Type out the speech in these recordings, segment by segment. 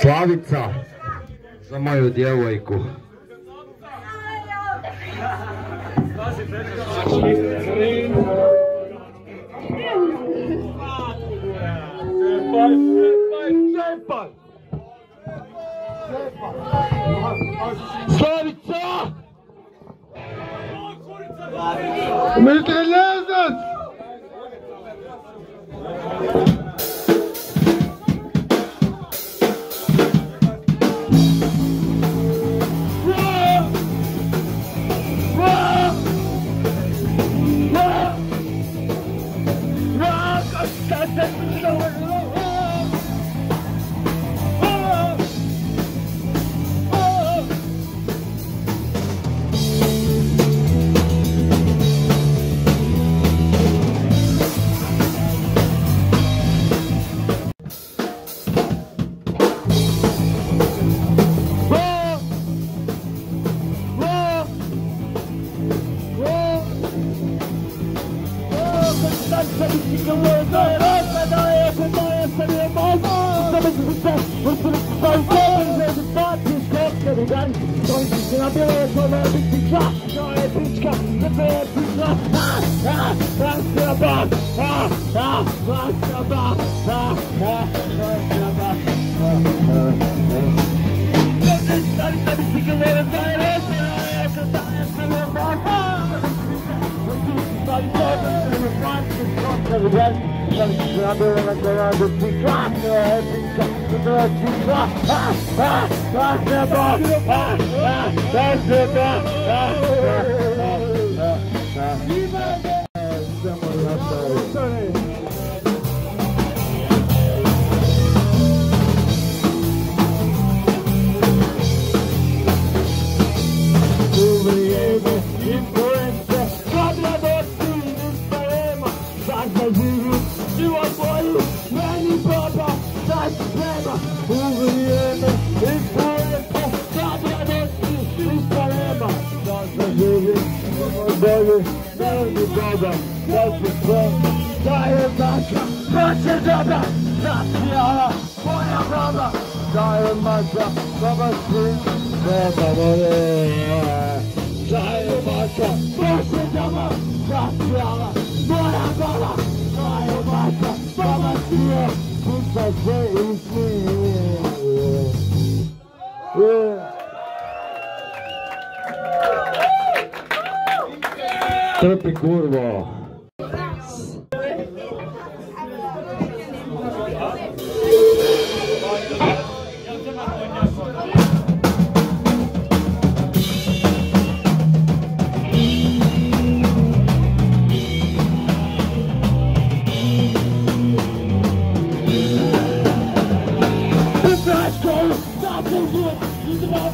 Slavica za moju djevojku. Slavica! Slavica! Let me take a little bite. Viva Mary, Mary Brother, Mary Brother, Dire Masha, Raja Dada, Nasiara, Moya Brother, Dire Masha, Baba Street, Baba Moya, Dire Masha, Raja Dada, Nasiara, Moya Brother, Dire Masha, Baba Street, Put the Trpi kurvo. Let's go! Stop Hydro,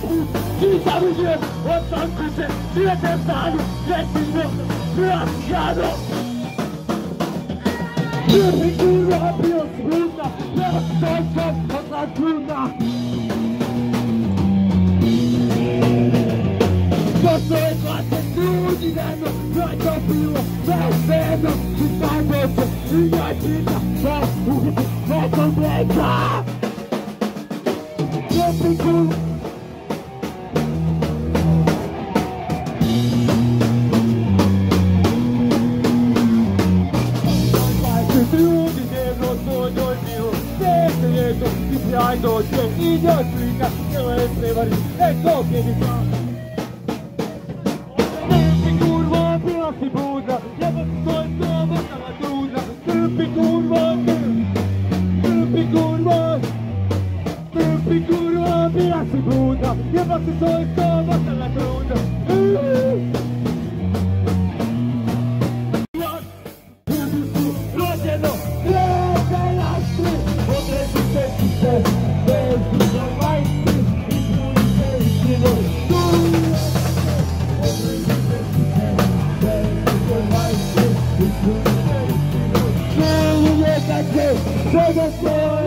die Familie und Sonnengrüße für den Sahne, letztes Wort für Jano. Für die Gute haben wir es runter, für Deutschland und das Wunder. Posso entrare su di nano, non c'è più, non vedo, ci quando c'è idiotificazione del prevalente e doppie di fa Tempi curva prima si busa, la posto è sopra la chiusa Tempi curva, tempi curva Tempi curva prima si la è la Say.